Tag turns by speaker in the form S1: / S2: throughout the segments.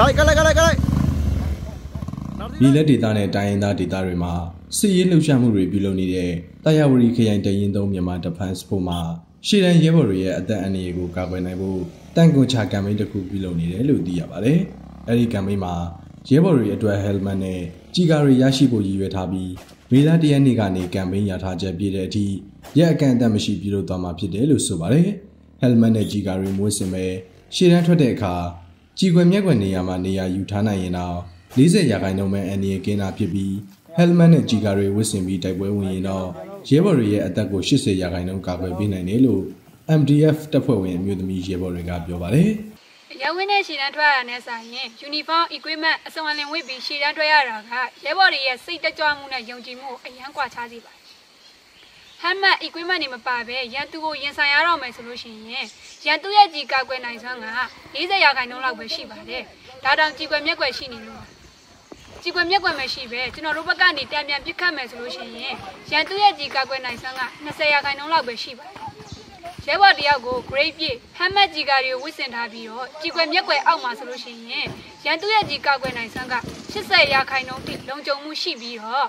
S1: လိုက်ကလိုက်ကလိုက်ကလိုက်
S2: ပြည်လက်ဒေသနဲ့တိုင်းရင်းသားဒေသတွေမှာစစ်ရေးလှုပ်ရှားမှုတွေပြုလုပ်နေတဲ့တာယာဝတီခရိုင်တရင်သုံးမြန်မာဒဖန်စ်ဖို့မှာရှေ့တန်းရဲဘော်တွေရဲ့အသက်အန္တရာယ်ကိုကာကွယ်နိုင်ဖို့တန်ကွန်ချာကမ်ပိန်းတစ်ခုပြုလုပ်နေတယ်လို့သိရပါတယ်။အဲဒီကမ်ပိန်းမှာရဲဘော်တွေအတွက်ဟဲလ်မတ်နဲ့ကြီးကာတွေရရှိဖို့ရည်ရွယ်ထားပြီးမေလ၁ရက်နေ့ကနေကမ်ပိန်းရထားချက်ပြည့်တဲ့အထိရက်အကန့်အသတ်မရှိပြုလုပ်သွားမှာဖြစ်တယ်လို့ဆိုပါတယ်။ဟဲလ်မတ်နဲ့ကြီးကာတွေမွေးစင်မဲ့ရှေ့တန်းထွက်တဲ့အခါ ကြီးကွယ်မြက်ကွယ်နေရာမှာနေရာယူထားနိုင်ရင်တော့40ရာခိုင်နှုန်းပဲအန်ဒီရကင်းတာဖြစ်ပြီးဟဲလ်မတ်နဲ့ဂျီကာတွေဝတ်ဆင်ပြီးတိုက်ပွဲဝင်ရင်တော့ရဲဘော်တွေရဲ့အသက်ကို80ရာခိုင်နှုန်းကာကွယ်ပေးနိုင်တယ်လို့ MDF တပ်ဖွဲ့ဝင်အမျိုးသမီးရဲဘော်တွေကပြောပါတယ်
S3: ရဝင်းနဲ့ရှည်တန်းထွက်ရတဲ့ဆိုင်ရင် uniform equipment အစုံအလင်ဝတ်ပြီးရှည်တန်းထွက်ရတာကရဲဘော်တွေရဲ့စိတ်တကြွမှုနဲ့ယုံကြည်မှုကိုအရန်ကွာခြားစေပါတယ်။ helmet equipment တွေမပါဘဲရန်သူကိုရင်ဆိုင်ရတော့မယ်ဆိုလို့ရှိရင်ရန်သူရဲ့ကြီးကောက်ွယ်နိုင်စွမ်းက40ရာခိုင်နှုန်းလောက်ပဲရှိပါတယ်။ဒါတောင်ကြီးကွယ်မျက်ကွယ်ရှိနေလို့ကြီးကွယ်မျက်ကွယ်မရှိပဲကျွန်တော်တို့ဘက်ကနေတံပြန်ပစ်ခတ်မယ်ဆိုလို့ရှိရင်ရန်သူရဲ့ကြီးကောက်ွယ်နိုင်စွမ်းက20ရာခိုင်နှုန်းလောက်ပဲရှိပါတယ်။ရဲဘော်တယောက်ကို grade ပြည့်ဟမ်မတ်ကြီးကားတွေကိုဝစ်ဆင်ထားပြီးတော့ကြီးကွယ်မျက်ကွယ်အောက်မှာဆိုလို့ရှိရင်ရန်သူရဲ့ကြီးကောက်ွယ်နိုင်စွမ်းက80ရာခိုင်နှုန်းတိလုံခြုံမှုရှိပြီးတော့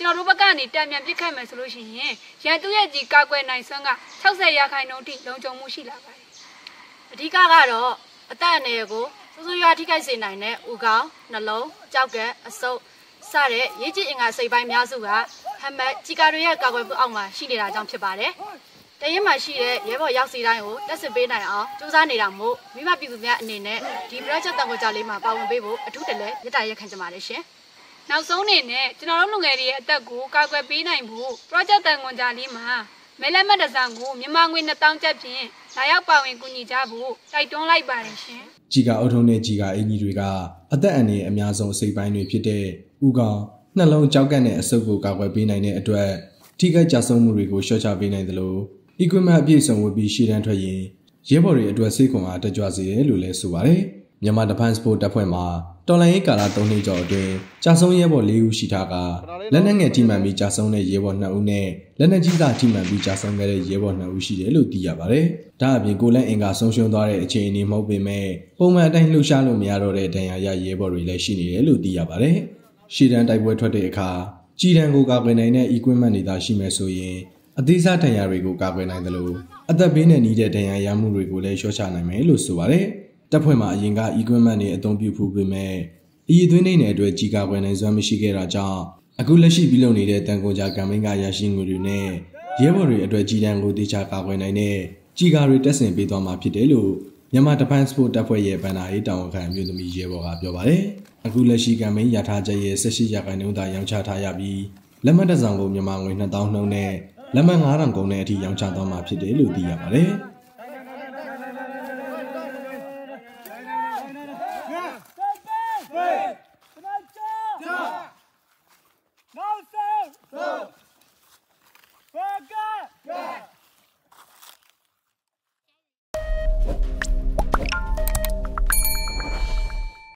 S3: ကျွန်တော်တို့ဘက်ကနေတံမြန်ပစ်ခတ်မယ်ဆိုလို့ရှိရင်ရန်သူရဲ့ကြီးကောက်ွယ်နိုင်စွမ်းက60ရာခိုင်နှုန်းတိလုံခြုံမှုရှိလာပါတယ်
S4: အဓိကကတော့အသက်အန္တရာယ်ကိုစိုးစိုးရွားထိခိုက်စေနိုင်တဲ့ဥကောင်းနှလုံးကြောက်ကက်အဆုပ်စတဲ့ရည်ကြည်အင်္ဂါစိတ်ပိုင်းများစုကဟမ်မတ်ကြီးကာတွေရဲ့ကာကွယ်မှုအောက်မှာရှိနေတာကြောင့်ဖြစ်ပါတယ်။တရင်မှာရှိတဲ့ရဲဘော်ရောက်စီတိုင်းကိုတက်စစ်ပေးနိုင်အောင်စူးစမ်းနေတာမို့မိဘပြည်သူများအနေနဲ့ဒီ project တန်ခွေကြလေးမှာပါဝင်ပေးဖို့အထူးတလဲမြတ်တာရက်ခံကြပါတယ်ရှင်။
S3: နောက်ဆုံးအနေနဲ့ကျွန်တော်တို့လူငယ်တွေရဲ့အသက်ကိုကာကွယ်ပေးနိုင်ဖို့ project တန်ခွန်ကြလေးမှာမဲလက်မှတ်တစ်စောင်ကိုမြန်မာငွေ2000ကျပ်ဖြင့်လာရောက်ပါဝင်ကူညီကြဖို့တိုက်တွန်းလိုက်ပါတယ်ရှင်။
S2: ဂျီကာအုပ်ထုံးနဲ့ဂျီကာအင်ကြီးတွေကအသက်အန္တရာယ်အများဆုံးအစိပ်ပိုင်းတွေဖြစ်တဲ့ဥကောင်နှလုံးကြောက်ကက်နဲ့အဆုပ်ကိုကာကွယ်ပေးနိုင်တဲ့အတွက်ထိခိုက်ကြဆုံးမှုတွေကိုရှော့ချပေးနိုင်သလို equipment အပြည့်စုံဝတ်ပြီးရှေ့တန်းထွက်ရင်ရဲဘော်တွေအတွက်စိတ်ခွန်အားတက်ကြွစေတယ်လို့လည်းဆိုပါတယ်။မြန်မာ Defense Force တပ်ဖွဲ့မှာ တော်လိုင်းရေးကာလ3နှစ်ကျော်အတွင်းကြာဆုံးရဲဘော်၄ဦးရှိထားကလက်နက်ငယ်ထိမှန်ပြီးကြာဆုံးတဲ့ရဲဘော်2ဦးနဲ့လက်နက်ကြီးသာထိမှန်ပြီးကြာဆုံးခဲ့တဲ့ရဲဘော်2ဦးရှိတယ်လို့သိရပါတယ်။ဒါအပြင်ကိုလက်အင်ကဆုံးရှုံးသွားတဲ့အခြေအနေမဟုတ်ပေမဲ့ပုံမှန်အတိုင်းလှုပ်ရှားလို့မရတော့တဲ့ဒဏ်ရာရရဲဘော်တွေလည်းရှိနေတယ်လို့သိရပါတယ်။ရှေ့တန်းတိုက်ပွဲထွက်တဲ့အခါကြည်တံကိုကာကွယ်နိုင်တဲ့ equipment တွေသာရှိမယ်ဆိုရင်အသေးစားဒဏ်ရာတွေကိုကာကွယ်နိုင်တယ်လို့အသက်ဘေးနဲ့နှီးတဲ့ဒဏ်ရာရမှုတွေကိုလည်းလျှော့ချနိုင်မယ်လို့ဆိုပါတယ်။ တပ်ဖွဲ့မှာအရင်က equipment တွေအသုံးပြုဖူးပေမဲ့အည်သွင်းနေတဲ့အတွက်ကြီးကာကွယ်နိုင်စွမ်းမရှိခဲ့တာကြောင့်အခုလက်ရှိပြုလုပ်နေတဲ့တန်ကုန်ကြကမ်ပိန်းကရရှိငွေတွေနဲ့ရဲဘော်တွေအတွက်ကြီးတန်းကိုတေချာကာကွယ်နိုင်တဲ့ကြီးကာတွေတက်ဆင်ပေးသွားမှာဖြစ်တယ်လို့မြန်မာတပန်စပို့တပ်ဖွဲ့ရဲ့ဗန်နာရေးတာဝန်ခံမျိုးသမီးရဲဘော်ကပြောပါတယ်။အခုလက်ရှိကမ်ပိန်းရထားချက်ရဲ့18ရာခိုင်နှုန်းသာရောင်းချထားရပြီးလက်မှတ်တစ်စောင်ကိုမြန်မာငွေ2000နှုန်းနဲ့လက်မှတ်9000ကုန်တဲ့အထိရောင်းချသွားမှာဖြစ်တယ်လို့သိရပါတယ်။